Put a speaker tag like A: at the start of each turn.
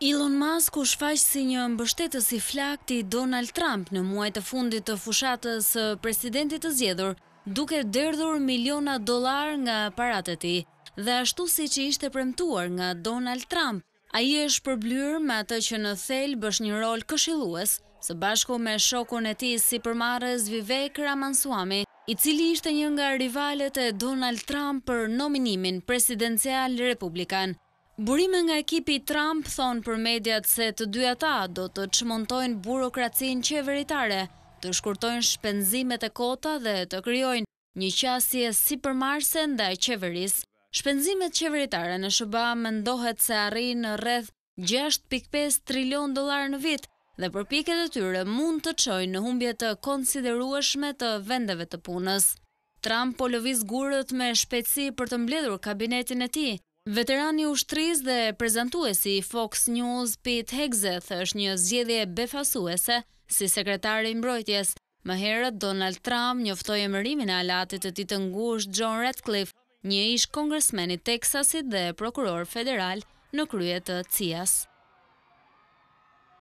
A: Elon Musk u shfaq si një mbështetës i flaktë i Donald Trump në muajt e fundit të fushatës së presidentit të zgjedhur, duke derdhur miliona dollarë nga paratë e tij. Dhe ashtu siç i ishte premtuar nga Donald Trump, ai është shpërblyer me atë që në thelb është një rol këshillues, së bashku me shokun e tij sipërmarrës Vivek Ramaswamy, i cili ishte një nga rivalët e Donald Trump për nominimin presidencial republikan. Burime nga ekipi i Trump thonë për mediat se të dy ata do të çmontojnë burokracinë qeveritare, të shkurtojnë shpenzimet e kota dhe të krijojnë një qasje sipërmarrëse ndaj qeverisë. Shpenzimet qeveritare në SHBA mendohet se arrijnë në rreth gjashtë pikë pesë trilionë dollarë në vit dhe përpjekjet e tyre mund të çojnë në humbje të konsiderueshme të vendeve të punës. Trump po lëviz gurët me shpejtësi për të mbledhur kabinetin e tij. Veterani i ushtrisë dhe prezantuesi i Fox News, Pete Hegseth është një zgjedhje befasuese si sekretar i Mbrojtjes. Më herët, Donald Trump njoftoi emërimin e aleatit të tij të ngushtë John Ratcliffe, një ish-kongresmen i Teksasit dhe prokuror federal në krye të CIA-s.